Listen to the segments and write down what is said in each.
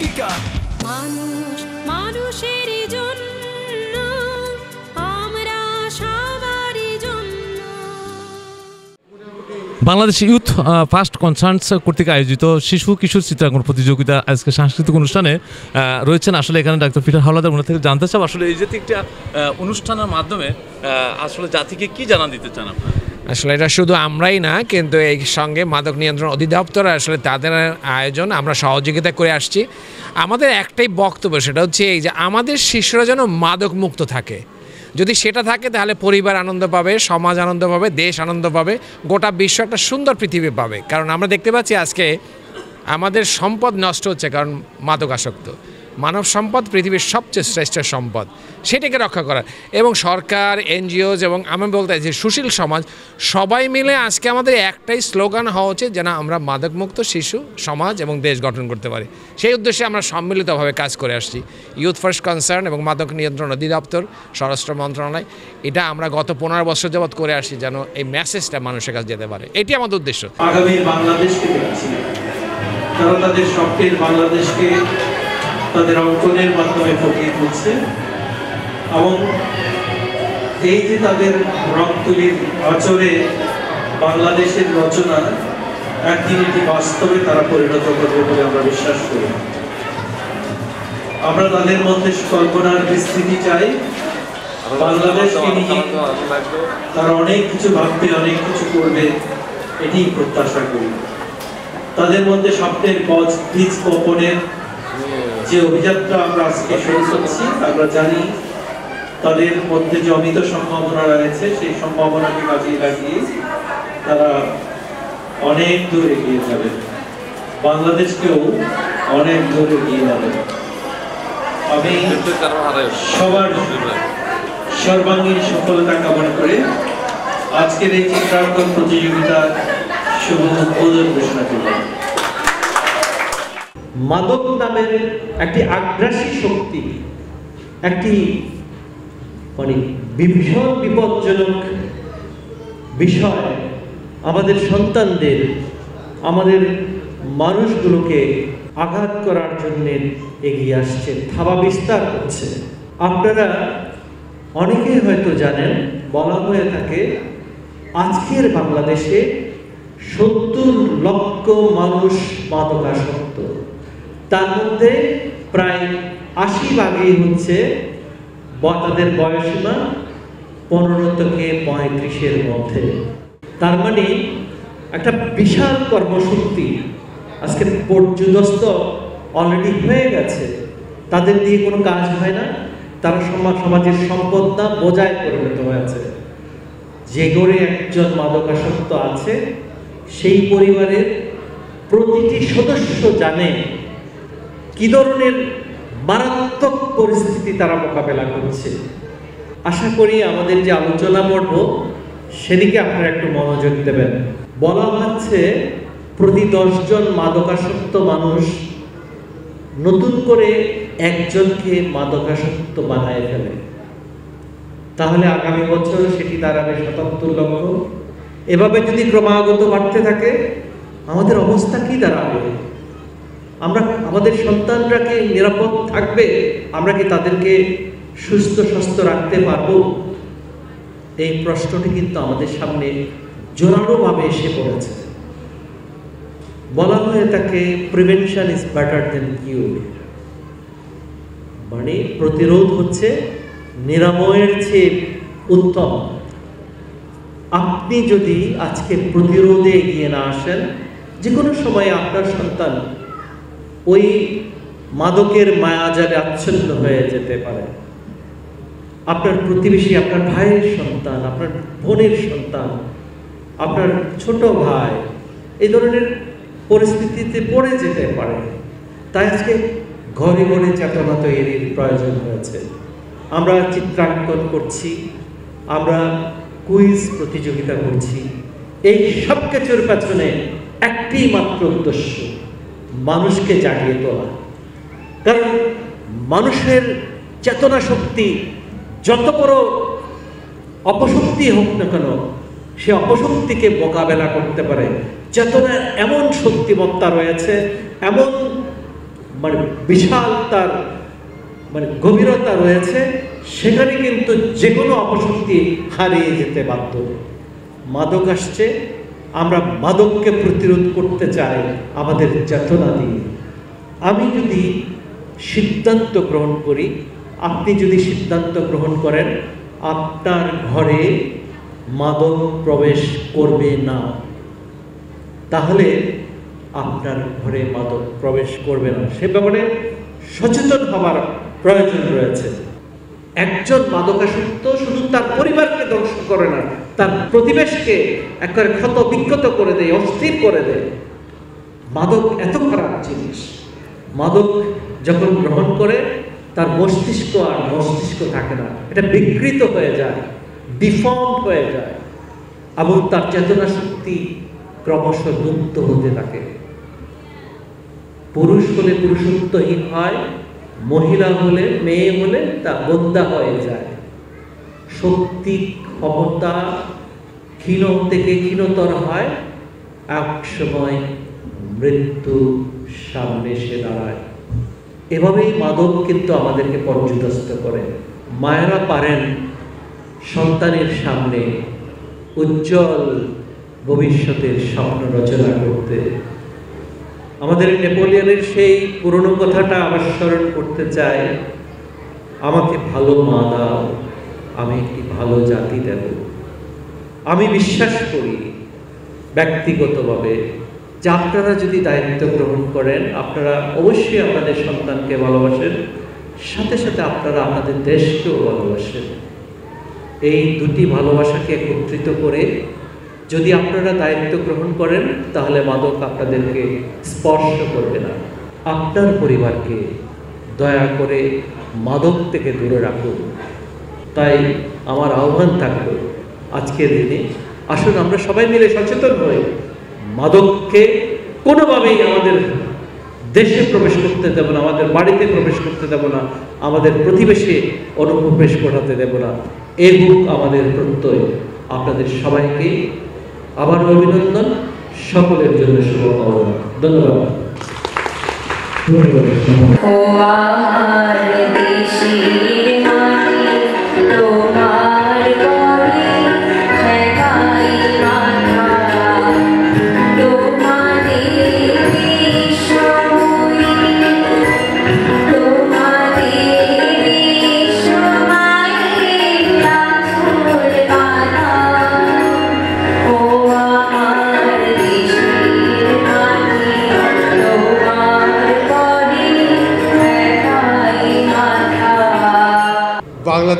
আমরা অঙ্গীকার মানুষ মানুষেরই জন্য আমরা সবারই জন্য। বাংলাদেশ ইউথ ফার্স্ট কনসার্নস কর্তৃক আয়োজিত শিশু কিশোর চিত্রাঙ্কন প্রতিযোগিতা আজকে সাংস্কৃতিক অনুষ্ঠানে রয়েছেন আসলে এখানে ডাক্তার পিটার হাওলাদার। ওনার থেকে জানতে চাও আসলে এই যে একটা অনুষ্ঠানের মাধ্যমে আসলে জাতিকে কি জানান দিতে চান আপনারা? আসলে এটা শুধু আমরাই না, কিন্তু এই সঙ্গে মাদক নিয়ন্ত্রণ অধিদপ্তর আসলে তাদের আয়োজন আমরা সহযোগিতা করে আসছি। আমাদের একটাই বক্তব্য সেটা হচ্ছে এই যে আমাদের শিশুরা যেন মাদক মুক্ত থাকে। যদি সেটা থাকে তাহলে পরিবার আনন্দ পাবে, সমাজ আনন্দ পাবে, দেশ আনন্দ পাবে, গোটা বিশ্ব একটা সুন্দর পৃথিবী পাবে। কারণ আমরা দেখতে পাচ্ছি আজকে আমাদের সম্পদ নষ্ট হচ্ছে কারণ মাদকাসক্ত। মানব সম্পদ পৃথিবীর সবচেয়ে শ্রেষ্ঠ সম্পদ। সেটাকে রক্ষা করার। এবং সরকার এনজিওজ এবং আমি বলতে চাইছি সুশীল সমাজ, সবাই মিলে আজকে আমাদের একটাই স্লোগান হওয়া উচিত যেন আমরা মাদকমুক্ত শিশু সমাজ এবং দেশ গঠন করতে পারি। সেই উদ্দেশ্যে আমরা সম্মিলিতভাবে কাজ করে আসছি। ইউথ ফার্স্ট কনসার্ন এবং মাদক নিয়ন্ত্রণ অধিদপ্তর, স্বরাষ্ট্র মন্ত্রণালয়, এটা আমরা গত পনেরো বছর যাবৎ করে আসছি যেন এই মেসেজটা মানুষের কাছে যেতে পারে। এটি আমাদের উদ্দেশ্য। আগামীর বাংলাদেশকে তারা তাদের স্বপ্নের বাংলাদেশকে তাদের অঙ্কনের মাধ্যমে ফুটিয়ে তুলছে এবং এই যে তাদের রং তুলির আচরে বাংলাদেশের রচনা একদিন এটি বাস্তবে তারা পরিণত করবে বলে আমরা বিশ্বাস করি। আমরা তাদের মধ্যে কল্পনার বিস্তৃতি চাই। বাংলাদেশকে নিয়ে তারা অনেক কিছু ভাববে, অনেক কিছু করবে এটি প্রত্যাশা করি। তাদের মধ্যে স্বপ্নের বজ বীজ বপনের যে অভিযাত্রা আমরা আজকে শুরু করছি, আমরা জানি তাদের মধ্যে যে অমিত সম্ভাবনা রয়েছে, সেই সম্ভাবনাকে কাজে লাগিয়ে তারা অনেক দূর এগিয়ে যাবে। বাংলাদেশকেও অনেক দূর এগিয়ে যাবে। আমি সবার সর্বাঙ্গীন সফলতা কামনা করে আজকের এই চিত্রাঙ্কন প্রতিযোগিতার শুভ উদ্বোধন ঘোষণা করলাম। মাদক নামের একটি আগ্রাসী শক্তি, একটি মানে ভীষণ বিপজ্জনক বিষয় আমাদের সন্তানদের, আমাদের মানুষগুলোকে আঘাত করার জন্য এগিয়ে আসছে, থাবা বিস্তার করছে। আপনারা অনেকেই হয়তো জানেন, বলা হয়ে থাকে, আজকের বাংলাদেশে সত্তর লক্ষ মানুষ মাদকাসক্ত। তার মধ্যে প্রায় আশি ভাগই হচ্ছে তাদের বয়সীমা পনেরো থেকে পঁয়ত্রিশের মধ্যে। তার মানে একটা বিশাল কর্মশক্তি আজকে পর্যদস্ত অলরেডি হয়ে গেছে। তাদের দিয়ে কোনো কাজ হয় না। তারা সমাজ, সমাজের সম্পদ না বোঝায় পরিণত হয়েছে। যে ঘরে একজন মাদকাসক্ত আছে, সেই পরিবারের প্রতিটি সদস্য জানে কি ধরনের মারাত্মক পরিস্থিতি তারা মোকাবেলা করছে? আশা করি আমাদের যে আলোচনা পর্ব, সেদিকে আপনারা একটু মনোযোগ দেবেন। বলা হচ্ছে, প্রতি দশজন মাদকাসক্ত মানুষ নতুন করে একজনকে মাদকাসক্ত বানায় ফেলে। তাহলে আগামী বছর সেটি দাঁড়াবে সাতাত্তর লক্ষ। এভাবে যদি ক্রমাগত বাড়তে থাকে, আমাদের অবস্থা কি দাঁড়াবে? আমরা আমাদের সন্তানরা কি নিরাপদ থাকবে? আমরা কি তাদেরকে সুস্থ, স্বাস্থ্য রাখতে পারব? এই প্রশ্নটি কিন্তু আমাদের সামনে জোরালোভাবে এসে পড়েছে। বলা হয়ে থাকে prevention is better than cure মানে প্রতিরোধ হচ্ছে নিরাময়ের চেয়ে উত্তম। আপনি যদি আজকে প্রতিরোধে এগিয়ে না আসেন যে কোনো সময় আপনার সন্তান ওই মাদকের মায়াজালে আচ্ছন্ন হয়ে যেতে পারে। আপনার প্রতিবেশী, আপনার ভাইয়ের সন্তান, আপনার বোনের সন্তান, আপনার ছোট ভাই, এই ধরনের পরিস্থিতিতে পড়ে যেতে পারে। তাই আজকে ঘরে ঘরে চেতনা তৈরির প্রয়োজন হয়েছে আমরা চিত্রাঙ্কন করছি, আমরা কুইজ প্রতিযোগিতা করছি। এই সব কিছুর পেছনে একটি মাত্র উদ্দেশ্য। মানুষকে জাগিয়ে তোলা। কারণ মানুষের চেতনা শক্তি যত বড় অপশক্তি হোক না কেন, সে অপশক্তিকে মোকাবেলা করতে পারে। চেতনার এমন শক্তিমত্তা রয়েছে, এমন মানে বিশাল তার মানে গভীরতা রয়েছে, সেখানে কিন্তু যে কোনো অপশক্তি হারিয়ে যেতে বাধ্য। মাদক আসছে আমরা মাদককে প্রতিরোধ করতে চাই আমাদের চেতনা দিয়ে। আমি যদি সিদ্ধান্ত গ্রহণ করি, আপনি যদি সিদ্ধান্ত গ্রহণ করেন, আপনার ঘরে মাদক প্রবেশ করবে না। তাহলে আপনার ঘরে মাদক প্রবেশ করবে না। সে ব্যাপারে সচেতন হবার প্রয়োজন রয়েছে। একজন মাদকাসক্ত শুধু তার পরিবারকে ধ্বংস করে না, তার প্রতিবেশকে একেবারে ক্ষত বিক্ষত করে দেয়, অস্থির করে দেয়। মাদক এত খারাপ জিনিস। মাদক যখন গ্রহণ করে, তার মস্তিষ্ক আর মস্তিষ্ক থাকে না। এটা বিকৃত হয়ে যায় ডিফর্ম হয়ে যায়, এবং তার চেতনা শক্তি ক্রমশ লুপ্ত হতে থাকে। পুরুষ হলে পুরুষত্বহীন হয় মহিলা হলে, মেয়ে হলে তা বন্দা হয়ে যায়। শক্তি ক্ষমতা ক্ষীণ থেকে ক্ষীণতর হয়, এক সময় মৃত্যু সামনে এসে দাঁড়ায়। এভাবেই মাদক কিন্তু আমাদেরকে পর্যদস্ত করে। মায়েরা পারেন সন্তানের সামনে উজ্জ্বল ভবিষ্যতের স্বপ্ন রচনা করতে। আমাদের নেপোলিয়নের সেই পুরনো কথাটা আবার স্মরণ করতে চাই। আমাকে ভালো মা দাও, আমি একটি ভালো জাতি দেব। আমি বিশ্বাস করি ব্যক্তিগতভাবে যে আপনারা যদি দায়িত্ব গ্রহণ করেন, আপনারা অবশ্যই আপনাদের সন্তানকে ভালোবাসেন, সাথে সাথে আপনারা আপনাদের দেশকেও ভালোবাসেন। এই দুটি ভালোবাসাকে একত্রিত করে যদি আপনারা দায়িত্ব গ্রহণ করেন, তাহলে মাদক আপনাদেরকে স্পর্শ করবে না। আপনার পরিবারকে দয়া করে মাদক থেকে দূরে রাখুন। তাই আমার আহ্বান থাকবে আজকের দিনে। আসুন, আমরা সবাই মিলে সচেতন হই। মাদককে কোনোভাবেই আমাদের দেশে প্রবেশ করতে দেব না, আমাদের বাড়িতে প্রবেশ করতে দেব না, আমাদের প্রতিবেশে অনুপ্রবেশ ঘটাতে দেব না। এ বুক আমাদের প্রত্যয়। আপনাদের সবাইকে আবার অভিনন্দন সকলের জন্য শুভকামনা ধন্যবাদ। ও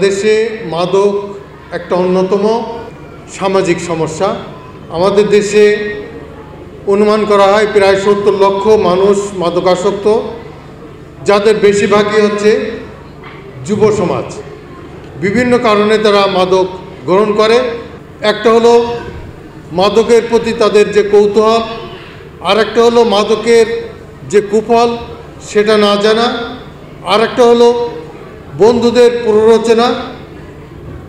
বাংলাদেশে মাদক একটা অন্যতম সামাজিক সমস্যা। আমাদের দেশে অনুমান করা হয় প্রায় সত্তর লক্ষ মানুষ মাদকাসক্ত, যাদের বেশিরভাগই হচ্ছে যুব সমাজ। বিভিন্ন কারণে তারা মাদক গ্রহণ করে। একটা হলো মাদকের প্রতি তাদের যে কৌতূহল আর একটা হলো মাদকের যে কুফল, সেটা না জানা। আর একটা হলো বন্ধুদের প্ররোচনা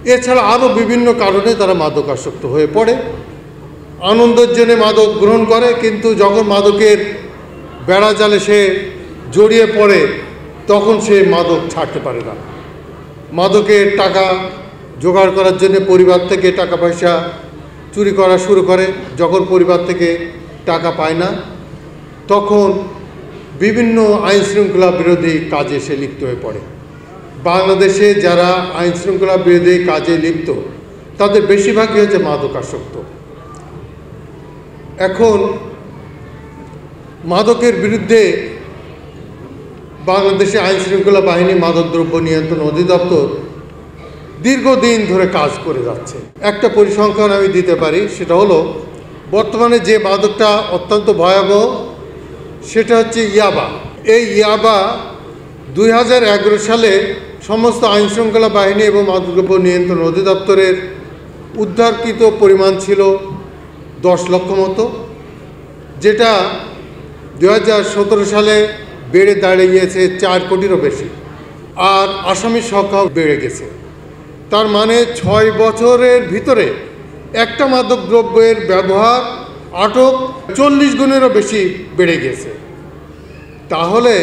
এছাড়া আরও বিভিন্ন কারণে তারা মাদকাসক্ত হয়ে পড়ে। আনন্দের জন্যে মাদক গ্রহণ করে, কিন্তু যখন মাদকের বেড়া জালে সে জড়িয়ে পড়ে, তখন সে মাদক ছাড়তে পারে না। মাদকের টাকা জোগাড় করার জন্য পরিবার থেকে টাকা পয়সা চুরি করা শুরু করে। যখন পরিবার থেকে টাকা পায় না, তখন বিভিন্ন আইন শৃঙ্খলা বিরোধী কাজে সে লিপ্ত হয়ে পড়ে। বাংলাদেশে যারা আইন শৃঙ্খলা বিরোধী কাজে লিপ্ত, তাদের বেশিরভাগই হচ্ছে মাদকাসক্ত। এখন মাদকের বিরুদ্ধে বাংলাদেশে আইন শৃঙ্খলা বাহিনী মাদকদ্রব্য নিয়ন্ত্রণ অধিদপ্তর দীর্ঘদিন ধরে কাজ করে যাচ্ছে। একটা পরিসংখ্যান আমি দিতে পারি, সেটা হলো, বর্তমানে যে মাদকটা অত্যন্ত ভয়াবহ, সেটা হচ্ছে ইয়াবা। এই ইয়াবা দুই হাজার এগারো সালে সমস্ত আইন শৃঙ্খলা বাহিনী এবং মাদকদ্রব্য নিয়ন্ত্রণ অধিদপ্তরের উদ্ধারকৃত পরিমাণ ছিল দশ লক্ষ মতো, যেটা দু হাজার সতেরো সালে বেড়ে দাঁড়িয়েছে চার কোটিরও বেশি, আর আসামির সংখ্যাও বেড়ে গেছে। তার মানে ছয় বছরের ভিতরে একটা মাদক দ্রব্যের ব্যবহার আটক চল্লিশ গুণেরও বেশি বেড়ে গেছে। তাহলে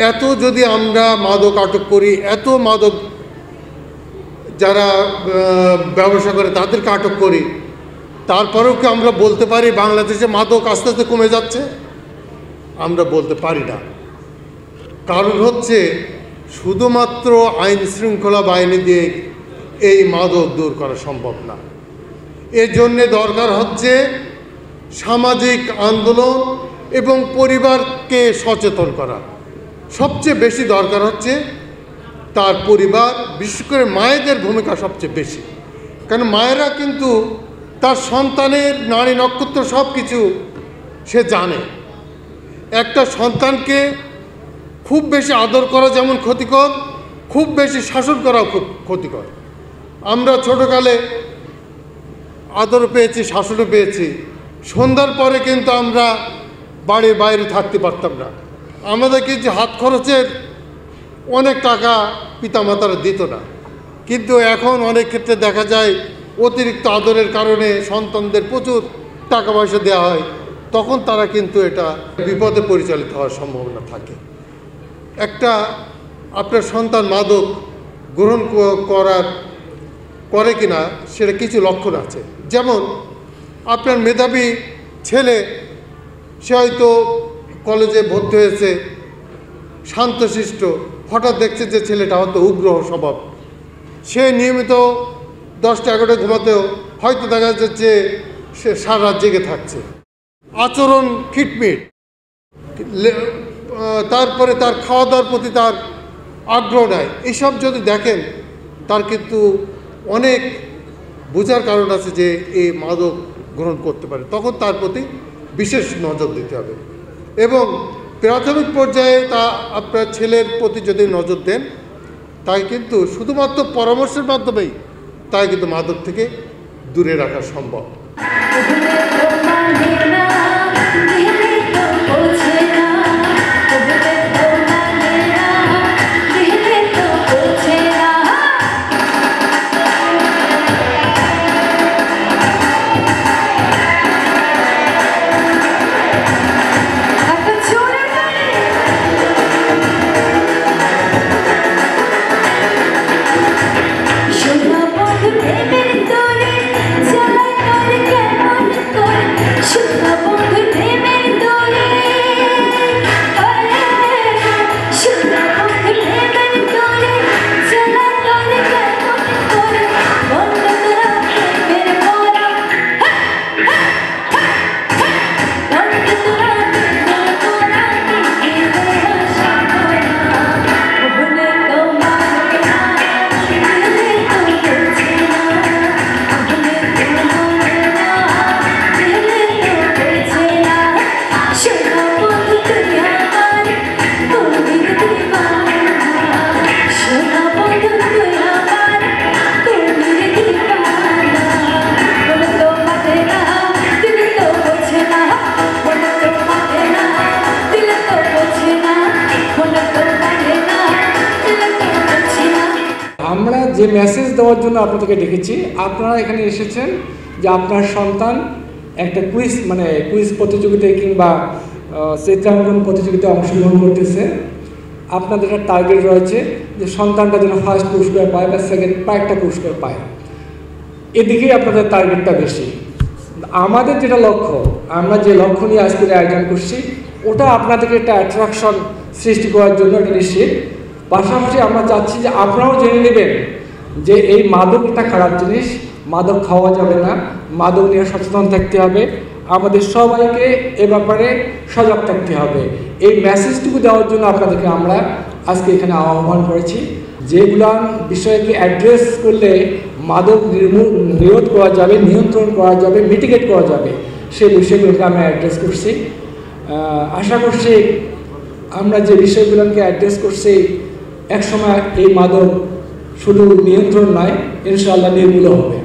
এত যদি আমরা মাদক আটক করি, এত মাদক যারা ব্যবসা করে তাদেরকে আটক করি, তারপরেও কি আমরা বলতে পারি বাংলাদেশে মাদক আস্তে আস্তে কমে যাচ্ছে? আমরা বলতে পারি না। কারণ হচ্ছে শুধুমাত্র আইন শৃঙ্খলা বাহিনী দিয়ে এই মাদক দূর করা সম্ভব না। এর জন্যে দরকার হচ্ছে সামাজিক আন্দোলন এবং পরিবারকে সচেতন করা। সবচেয়ে বেশি দরকার হচ্ছে তার পরিবার, বিশেষ করে মায়েদের ভূমিকা সবচেয়ে বেশি। কারণ মায়েরা কিন্তু তার সন্তানের, নারী নক্ষত্র সব কিছু সে জানে। একটা সন্তানকে খুব বেশি আদর করা যেমন ক্ষতিকর, খুব বেশি শাসন করাও খুব ক্ষতিকর। আমরা ছোটোকালে আদর পেয়েছি, শাসনও পেয়েছি। সন্ধ্যার পরে কিন্তু আমরা বাড়ির বাইরে থাকতে পারতাম না। আমাদের কিছু হাত খরচের অনেক টাকা পিতামাতারা দিত না। কিন্তু এখন অনেক ক্ষেত্রে দেখা যায় অতিরিক্ত আদরের কারণে সন্তানদের প্রচুর টাকা পয়সা দেওয়া হয়, তখন তারা কিন্তু এটা বিপদে পরিচালিত হওয়ার সম্ভাবনা থাকে। একটা আপনার সন্তান মাদক গ্রহণ করার করে কিনা সেটা কিছু লক্ষণ আছে। যেমন আপনার মেধাবী ছেলে, সে হয়তো কলেজে ভর্তি হয়েছে, শান্তশিষ্ট, হঠাৎ দেখছে যে ছেলেটা হয়তো উগ্র স্বভাব। সে নিয়মিত দশটা এগারোটা ঘুমাতেও হয়তো দেখা যাচ্ছে যে সে সারা রাত জেগে থাকছে। আচরণ খিটমিট। লে- তারপরে তার খাওয়া দাওয়ার প্রতি তার আগ্রহ নেয় এইসব যদি দেখেন, তার কিন্তু অনেক বোঝার কারণ আছে যে এই মাদক গ্রহণ করতে পারে। তখন তার প্রতি বিশেষ নজর দিতে হবে। এবং প্রাথমিক পর্যায়ে তা আপনার ছেলের প্রতি যদি নজর দেন তাই কিন্তু শুধুমাত্র পরামর্শের মাধ্যমেই তাই কিন্তু মাদক থেকে দূরে রাখা সম্ভব। আমরা যে মেসেজ দেওয়ার জন্য আপনাদেরকে ডেকেছি, আপনারা এখানে এসেছেন যে আপনার সন্তান একটা কুইজ মানে কুইজ প্রতিযোগিতায় কিংবা চিত্রাঙ্কন প্রতিযোগিতায় অংশগ্রহণ করতেছে। আপনাদের একটা টার্গেট রয়েছে যে সন্তানটা যেন ফার্স্ট পুরস্কার পায় বা সেকেন্ড বা একটা পুরস্কার পায়। এদিকেই আপনাদের টার্গেটটা বেশি। আমাদের যেটা লক্ষ্য, আমরা যে লক্ষ্য নিয়ে আজকে আয়োজন করছি, ওটা আপনাদেরকে একটা অ্যাট্রাকশন সৃষ্টি করার জন্য একটা নিশ্চিত পাশাপাশি আমরা চাচ্ছি যে আপনারাও জেনে নেবেন যে এই মাদক একটা খারাপ জিনিস, মাদক খাওয়া যাবে না, মাদক নিয়ে সচেতন থাকতে হবে, আমাদের সবাইকে এ ব্যাপারে সজাগ থাকতে হবে। এই মেসেজটুকু দেওয়ার জন্য আপনাদেরকে আমরা আজকে এখানে আহ্বান করেছি। যেগুলো বিষয়কে অ্যাড্রেস করলে মাদক নিরোধ করা যাবে, নিয়ন্ত্রণ করা যাবে মিটিগেট করা যাবে, সেই বিষয়গুলোকে আমরা অ্যাড্রেস করছি। আশা করছি আমরা যে বিষয়গুলোকে অ্যাড্রেস করছি একসময় এই মাদক শুধু নিয়ন্ত্রণ নয় ইনশাআল্লাহ নির্মূল হবে।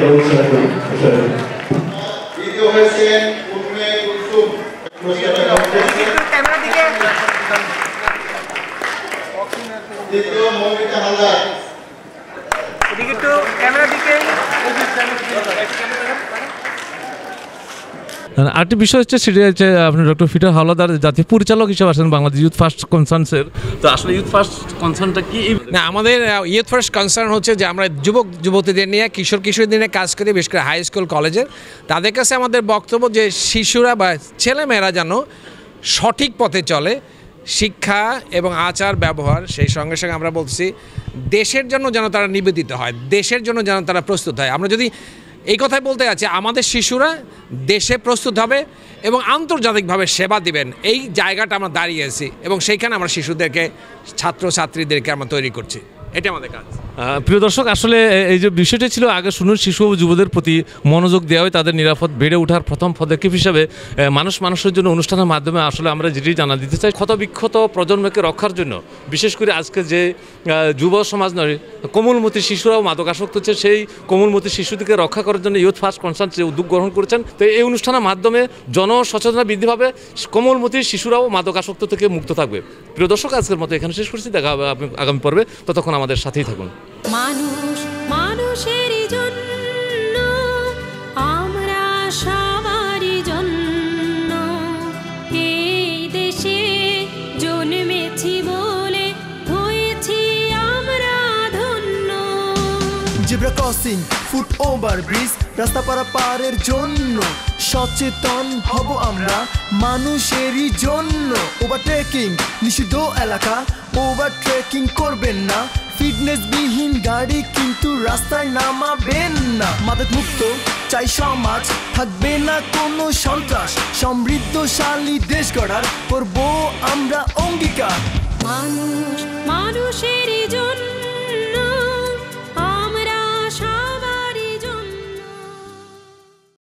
আলোচনা করি দ্বিতীয় হয়েছেন উর্মে কুলসুম। দ্বিতীয় মৌমিতা হালদার। আরেকটি বিষয় হচ্ছে সেটি হচ্ছে, আপনি ডক্টর ফিটার হাওলাদার জাতীয় পরিচালক হিসেবে আছেন বাংলাদেশ ইউথ ফার্স্ট কনসার্নসের তো আসলে ইউথ ফার্স্ট কনসার্নটা কি? না, আমাদের ইউথ ফার্স্ট কনসার্ন হচ্ছে যে আমরা যুবক, যুবতীদের নিয়ে, কিশোর, কিশোরীদের নিয়ে কাজ করি, বিশেষ করে হাই স্কুল কলেজের তাদের কাছে আমাদের বক্তব্য যে শিশুরা বা ছেলেমেয়েরা যেন সঠিক পথে চলে, শিক্ষা এবং আচার, ব্যবহার, সেই সঙ্গে সঙ্গে আমরা বলছি, দেশের জন্য যেন তারা নিবেদিত হয়, দেশের জন্য যেন তারা প্রস্তুত হয়। আমরা যদি এই কথাই বলতে যাচ্ছে, আমাদের শিশুরা দেশে প্রস্তুত হবে এবং আন্তর্জাতিকভাবে সেবা দিবেন। এই জায়গাটা আমরা দাঁড়িয়েছি এবং সেইখানে আমরা শিশুদেরকে, ছাত্রছাত্রীদেরকে আমরা তৈরি করছি। এটা আমাদের কাজ। প্রিয় দর্শক, আসলে এই যে বিষয়টি ছিল, আগে শুনুন, শিশু ও যুবদের প্রতি মনোযোগ দেওয়া হয়, তাদের নিরাপদ বেড়ে ওঠার প্রথম পদক্ষেপ হিসাবে মানুষ মানুষের জন্য অনুষ্ঠানের মাধ্যমে আসলে আমরা যেটি জানা দিতে চাই ক্ষত বিক্ষত প্রজন্মকে রক্ষার জন্য। বিশেষ করে আজকে যে যুব সমাজ নয়, কোমলমতি শিশুরাও মাদকাসক্ত হচ্ছে, সেই কোমলমতি শিশুদেরকে রক্ষা করার জন্য ইউথ ফার্স্ট কনসার্ন যে উদ্যোগ গ্রহণ করেছেন, তো এই অনুষ্ঠানের মাধ্যমে জনসচেতনতা বৃদ্ধি পাবে, কোমলমতি শিশুরাও মাদকাসক্ত থেকে মুক্ত থাকবে। প্রিয় দর্শক, আজকের মতো এখানে শেষ করছি, দেখা হবে আগামী পর্বে, ততক্ষণ আমাদের সাথেই থাকুন। মানুষ মানুষের জন্য, আমরা সবারই জন্য। এই দেশে জন্মেছি বলে হয়েছি আমরা ধন্য। Zebra crossing, foot over bridge, রাস্তা পারাপারের জন্য। সচেতন হব আমরা, মানুষেরই জন্য। ওভারটেকিং নিষিদ্ধ এলাকা ওভার ট্রেকিং করবেন না। ফিটনেস বিহীন গাড়ি কিন্তু রাস্তায় নামাবেন না। মাদক মুক্ত চাই সমাজ, থাকবে না কোনো সন্ত্রাস। সমৃদ্ধশালী দেশ গড়ার, করব আমরা অঙ্গীকার। মানুষ মানুষের